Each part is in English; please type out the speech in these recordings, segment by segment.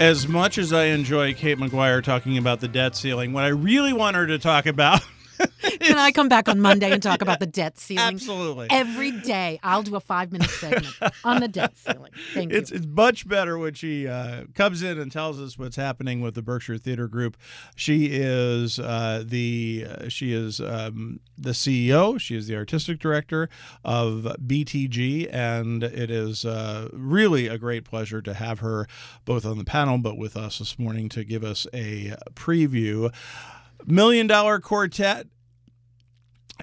As much as I enjoy Kate Maguire talking about the debt ceiling, what I really want her to talk about Can I come back on Monday and talk about the debt ceiling? Absolutely. Every day, I'll do a five minute segment on the debt ceiling. Thank it's you. it's much better when she uh, comes in and tells us what's happening with the Berkshire Theater Group. She is uh, the uh, she is um, the CEO. She is the artistic director of BTG, and it is uh, really a great pleasure to have her both on the panel, but with us this morning to give us a preview. Million Dollar Quartet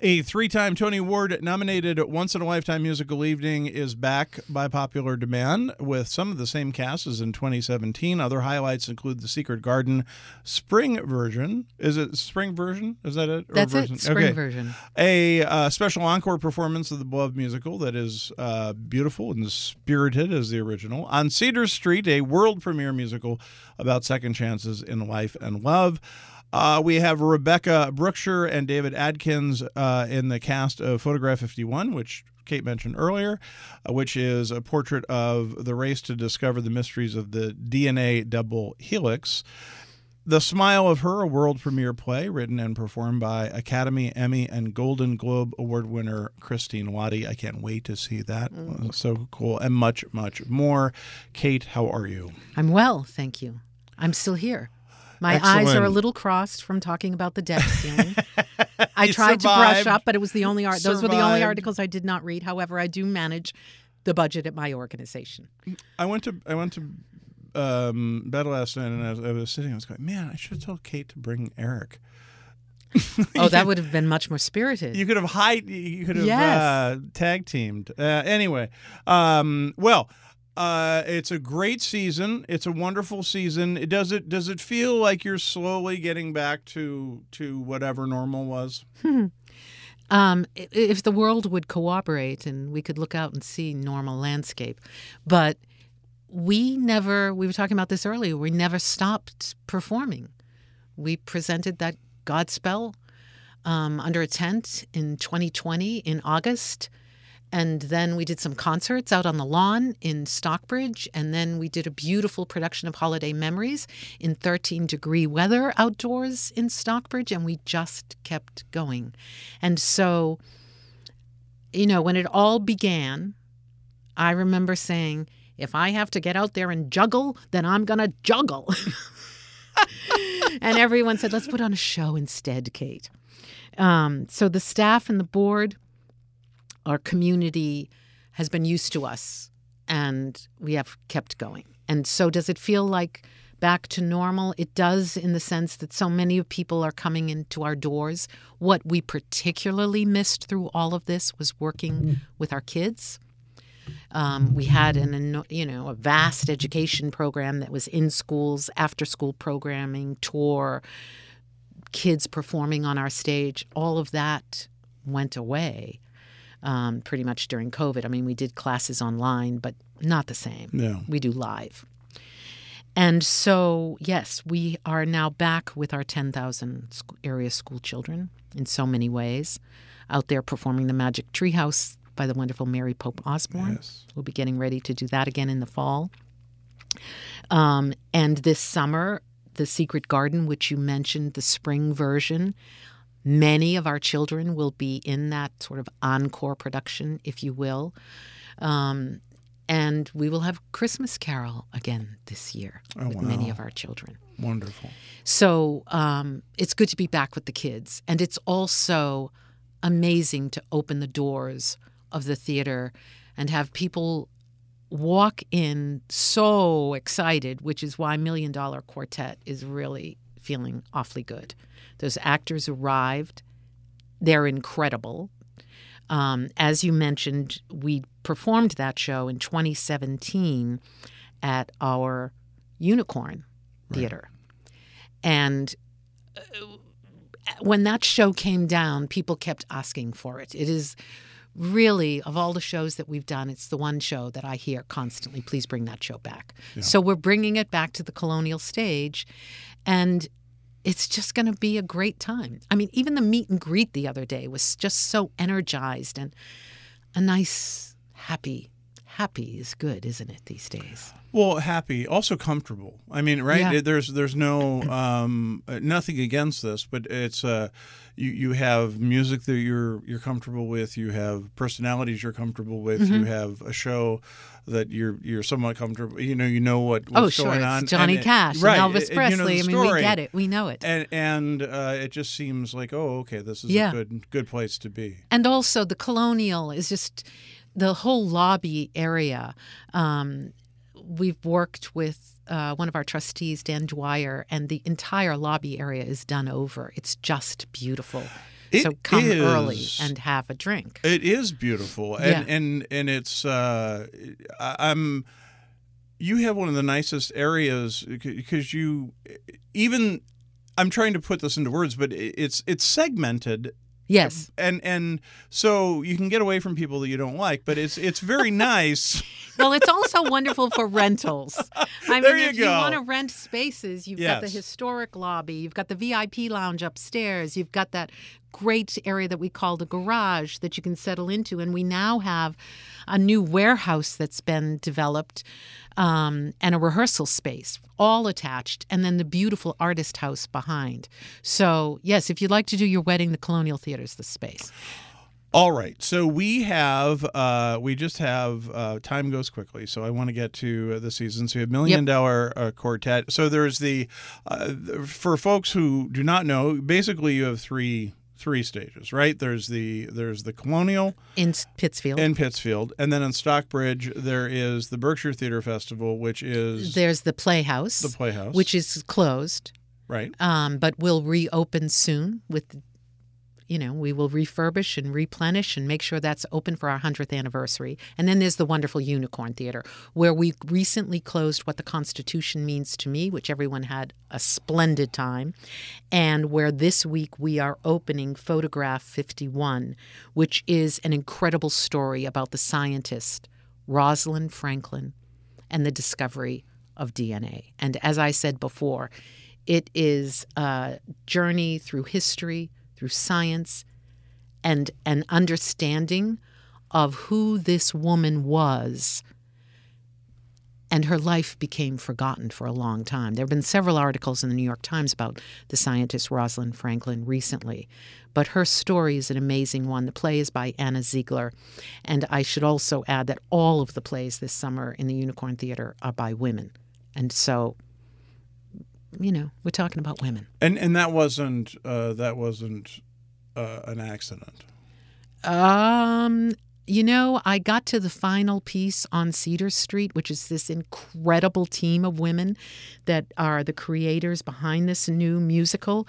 a three time Tony Award nominated Once in a Lifetime musical evening is back by popular demand with some of the same cast as in 2017. Other highlights include The Secret Garden spring version. Is it spring version? Is that it? Or That's version? it. Spring Okay. version. A uh, special encore performance of the Beloved musical that is uh, beautiful and spirited as the original. On Cedar Street, a world premiere musical about second chances in life and love. Uh, we have Rebecca Brooksher and David Adkins uh, in the cast of Photograph 51, which Kate mentioned earlier, uh, which is a portrait of the race to discover the mysteries of the DNA double helix. The Smile of Her, a world premiere play written and performed by Academy, Emmy, and Golden Globe Award winner Christine Lahti. I can't wait to see that. Uh, So cool. And much, much more. Kate, how are you? I'm well, thank you. I'm still here. My eyes are a little crossed from talking about the debt ceiling. I tried to brush up, but it was the only art. Those were the only articles I did not read. However, I do manage the budget at my organization. I went to I went to um, bed last night and I was, I was sitting. I was going, man, I should have told Kate to bring Eric. Oh, that would have been much more spirited. You could have hide. You could have Yes. uh, tag teamed. Uh, anyway, um, well, uh, it's a great season. It's a wonderful season. It does it. Does it feel like you're slowly getting back to to whatever normal was? um, if the world would cooperate and we could look out and see normal landscape, but we never. We were talking about this earlier. We never stopped performing. We presented that Godspell um, under a tent in 2020 in August. And then we did some concerts out on the lawn in Stockbridge. And then we did a beautiful production of Holiday Memories in 13 degree weather outdoors in Stockbridge. And we just kept going. And so, you know, when it all began, I remember saying, if I have to get out there and juggle, then I'm going to juggle. and everyone said, let's put on a show instead, Kate. Um, so the staff and the board, our community has been used to us and we have kept going. And so does it feel like back to normal? It does in the sense that so many people are coming into our doors. What we particularly missed through all of this was working with our kids. Um, we had an you know a vast education program that was in schools, after school programming, tour, kids performing on our stage. All of that went away um, pretty much during COVID. I mean, we did classes online, but not the same. Yeah. We do live. And so, yes, we are now back with our 10,000 area school children in so many ways, out there performing the Magic Treehouse by the wonderful Mary Pope Osborne. Yes. We'll be getting ready to do that again in the fall. Um, and this summer, The Secret Garden, which you mentioned, the spring version, many of our children will be in that sort of encore production, if you will. Um, and we will have Christmas Carol again this year Oh, with many of our children. Wonderful. So um, it's good to be back with the kids. And it's also amazing to open the doors of the theater and have people walk in so excited, which is why Million Dollar Quartet is really feeling awfully good. Those actors arrived, they're incredible. Um, as you mentioned, we performed that show in 2017 at our Unicorn Theater. And uh, when that show came down, people kept asking for it. It is really, of all the shows that we've done, it's the one show that I hear constantly please bring that show back. So we're bringing it back to the colonial stage. And it's just going to be a great time. I mean, even the meet and greet the other day was just so energized and a nice, happy, happy is good, isn't it, these days? Well, happy, also comfortable. I mean, right? Yeah. There's there's no um, nothing against this, but it's uh, you you have music that you're you're comfortable with. You have personalities you're comfortable with. Mm-hmm. You have a show that you're you're somewhat comfortable. You know, you know what oh, what's sure. going It's on. Johnny and it- Cash right, and Elvis and you know Presley. I mean, we get it. We know it. And and uh, it just seems like oh, okay, this is Yeah. a good good place to be. and also the colonial is just the whole lobby area um, we've worked with uh, one of our trustees dan dwyer and the entire lobby area is done over it's just beautiful It so come early and have a drink It is beautiful, and Yeah. and and it's. Uh, I'm. You have one of the nicest areas because you, even. I'm trying to put this into words, but it's it's segmented, yes. And and so you can get away from people that you don't like, but it's it's very nice. well it's also wonderful for rentals. I mean There you if you want to rent spaces you've got the historic lobby you've got the vip lounge upstairs you've got that great area that we called the garage that you can settle into and we now have a new warehouse that's been developed um, and a rehearsal space all attached and then the beautiful artist house behind so yes if you'd like to do your wedding the colonial theater is the space All right, so we have uh, we just have uh, time goes quickly, so I want to get to uh, the season. So we have Million Dollar uh, Quartet. So there's the uh, for folks who do not know, basically you have three three stages, right? There's the there's the Colonial in pittsfield in Pittsfield, and then in Stockbridge there is the Berkshire Theater Festival, which is there's the playhouse the Playhouse, which is closed right. um, but will reopen soon with you know we will refurbish and replenish and make sure that's open for our 100th anniversary and then there's the wonderful unicorn theater where we recently closed what the constitution means to me which everyone had a splendid time and where this week we are opening photograph 51 which is an incredible story about the scientist rosalind franklin and the discovery of DNA. And as I said before, it is a journey through history, through science, and an understanding of who this woman was. And her life became forgotten for a long time. There have been several articles in the New York Times about the scientist Rosalind Franklin recently, but her story is an amazing one. The play is by Anna Ziegler. And I should also add that all of the plays this summer in the Unicorn Theater are by women. And so, you know, we're talking about women. And and that wasn't uh, that wasn't uh, an accident. Um, you know, I got to the final piece on Cedar Street, which is this incredible team of women that are the creators behind this new musical.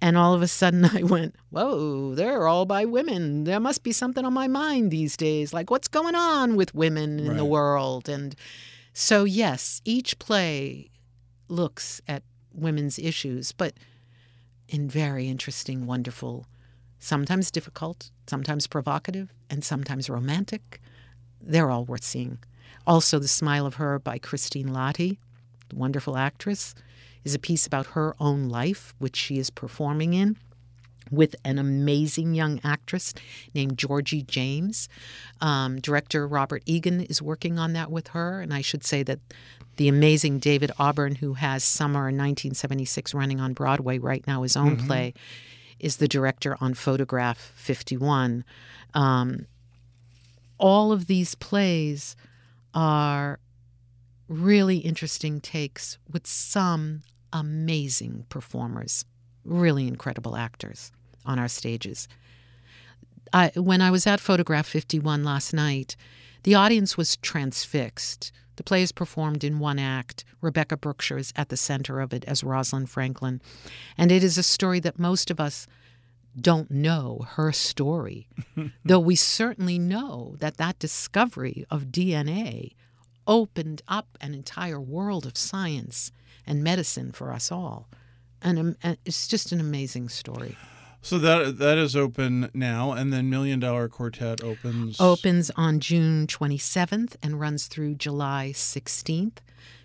And all of a sudden I went, Whoa, they're all by women. There must be something on my mind these days. Like, what's going on with women in the world? And so, yes, each play looks at women's issues, but in very interesting, wonderful, sometimes difficult, sometimes provocative, and sometimes romantic. They're all worth seeing. Also, The Smile of Her by Christine Lahti, the wonderful actress, is a piece about her own life, which she is performing in with an amazing young actress named Georgie James. Um, director Robert Egan is working on that with her. And I should say that the amazing David Auburn, who has Summer in 1976 running on Broadway right now, his own play, is the director on Photograph 51. Um, all of these plays are really interesting takes with some amazing performers, really incredible actors on our stages. I, when I was at Photograph 51 last night, the audience was transfixed. The play is performed in one act. Rebecca Brooksher is at the center of it as Rosalind Franklin. And it is a story that most of us don't know her story, though we certainly know that that discovery of DNA opened up an entire world of science and medicine for us all. And, it's just an amazing story. So that that is open now, and then Million Dollar Quartet opens. Opens on June 27th and runs through July 16th.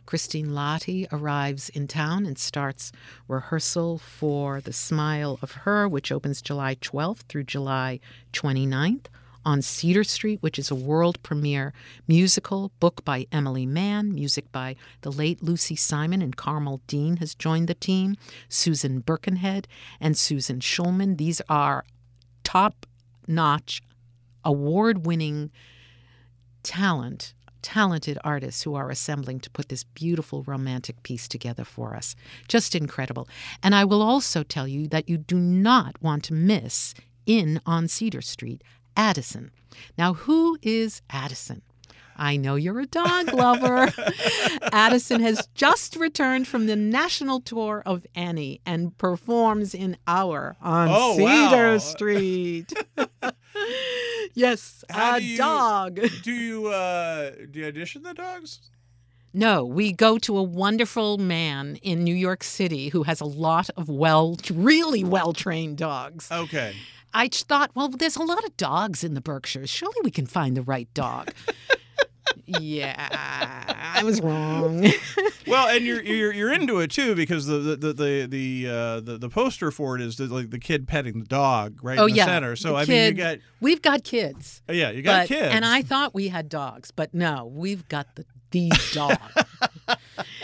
Christine Lahti arrives in town and starts rehearsal for The Smile of Her, which opens July 12th through July 29th on Cedar Street, which is a world premiere musical, book by Emily Mann, music by the late Lucy Simon, and Carmel Dean has joined the team, Susan Birkenhead and Susan Schulman. These are top notch, award winning talent talented artists who are assembling to put this beautiful romantic piece together for us. Just incredible. And I will also tell you that you do not want to miss in on Cedar Street Addison. Now, who is Addison? I know you're a dog lover. Addison has just returned from the national tour of Annie and performs in our on Oh, Cedar wow. Street. yes, How a do you- dog. Do you uh, do you audition the dogs? No, we go to a wonderful man in New York City who has a lot of well, really well trained dogs. Okay. I thought, well, there's a lot of dogs in the Berkshires. Surely we can find the right dog. yeah, I was wrong. Well, and you're you're you're into it too because the the the the the, uh, the, the poster for it is the, like the kid petting the dog right oh in the yeah, center. So the I kid, mean, you got we've got kids. oh, yeah, you got but, kids. And I thought we had dogs, but no, we've got the the dog.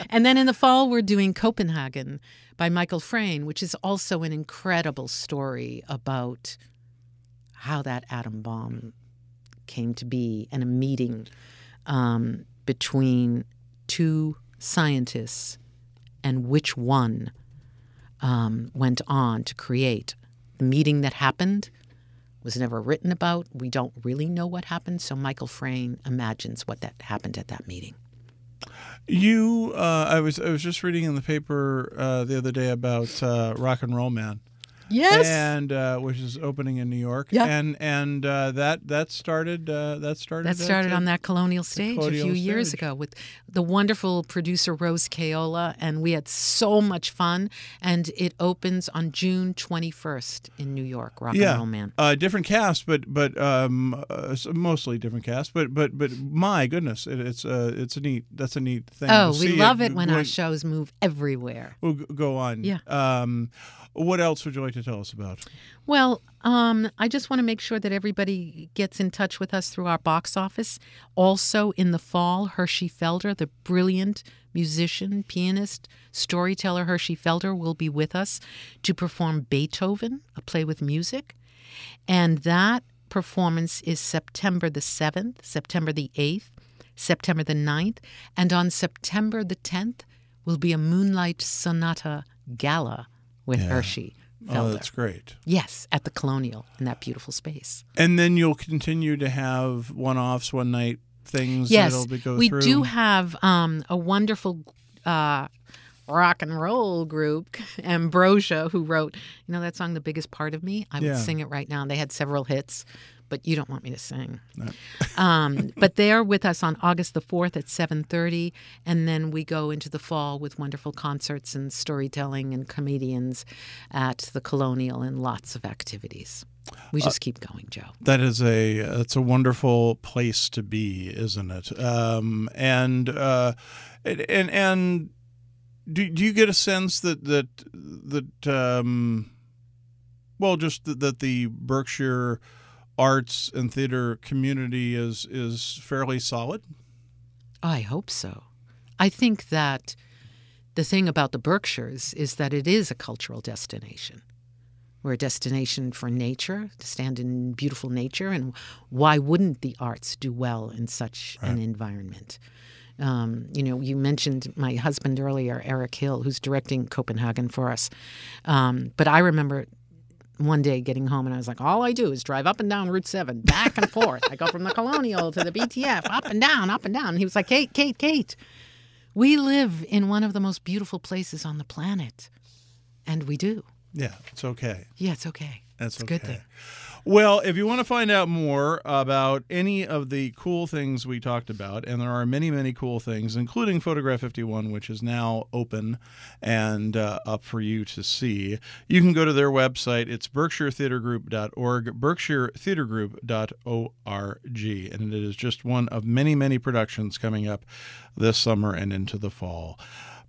and then in the fall, we're doing Copenhagen by Michael Frayn, which is also an incredible story about how that atom bomb came to be and a meeting um, between two scientists and which one um, went on to create the meeting that happened was never written about. We don't really know what happened, so Michael Frayn imagines what that happened at that meeting. You, uh, I was I was just reading in the paper uh, the other day about uh, Rock and Roll Man. Yes. and uh, which is opening in New York. Yeah. and and uh, that that started uh, that started that started at, on that colonial stage colonial a few years ago with the wonderful producer Rose Caiola, and we had so much fun. And it opens on June 21st in New York. Rock Yeah. and Roll Man. Uh, different cast, but but um, uh, mostly different cast. But but but my goodness, it, it's uh, it's a neat. That's a neat thing. Oh, we love it when our shows move everywhere. We'll go on. Yeah. Um, what else would you like to tell us about? Well, um, I just want to make sure that everybody gets in touch with us through our box office. Also, in the fall, Hershey Felder, the brilliant musician, pianist, storyteller Hershey Felder, will be with us to perform Beethoven, a play with music. And that performance is September the 7th, September the 8th, September the 9th, and on September the 10th will be a Moonlight Sonata Gala with Yeah. Hershey Felder. Oh, that's great. Yes, at the Colonial in that beautiful space. And then you'll continue to have one-offs, one-night things Yes, that'll be go we through. do have um, a wonderful uh, rock and roll group, Ambrosia, who wrote, you know, that song, "The Biggest Part of Me." I would Yeah. sing it right now. They had several hits, but you don't want me to sing. um, but they are with us on August the fourth at seven thirty, and then we go into the fall with wonderful concerts and storytelling and comedians at the Colonial and lots of activities. We Uh, just keep going, Joe. That is a that's a wonderful place to be, isn't it? Um, and uh, and and, and do, do you get a sense that that that um, well, just that, that the Berkshire arts and theater community is is fairly solid? I hope so. I think that the thing about the Berkshires is that it is a cultural destination. We're a destination for nature, to stand in beautiful nature, and why wouldn't the arts do well in such an environment? Um, you know, you mentioned my husband earlier, Eric Hill, who's directing Copenhagen for us. Um, but I remember one day getting home and I was like, all I do is drive up and down Route 7, back and forth. I go from the Colonial to the BTF, up and down, up and down. And he was like, Kate, Kate, Kate, we live in one of the most beautiful places on the planet. And we do. Yeah, it's okay. Yeah, it's okay. That's it's a okay. good thing. Well, if you want to find out more about any of the cool things we talked about, and there are many, many cool things, including Photograph 51, which is now open and uh, up for you to see, you can go to their website. It's berkshiretheatergroup.org, berkshiretheatergroup.org, and it is just one of many, many productions coming up this summer and into the fall.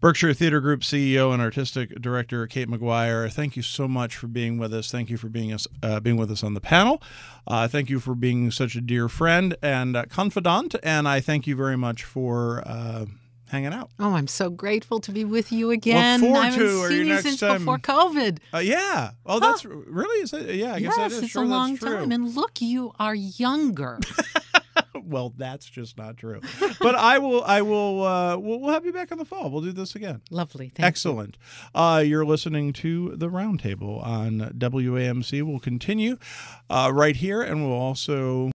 Berkshire Theater Group CEO and Artistic Director Kate Maguire. Thank you so much for being with us. Thank you for being us uh, being with us on the panel. Uh, thank you for being such a dear friend and uh, confidant. And I thank you very much for uh, hanging out. Oh, I'm so grateful to be with you again. forward I haven't to seen you since time. before COVID. Uh, yeah. Oh, that's really is that, yeah. I guess yes, that is it's true. a long time. And look, you are younger. well, that's just not true. but I will. I will. Uh, we'll, we'll have you back in the fall. We'll do this again. Lovely. Thank Excellent. Uh, you're listening to the Roundtable on WAMC. We'll continue uh, right here, and we'll also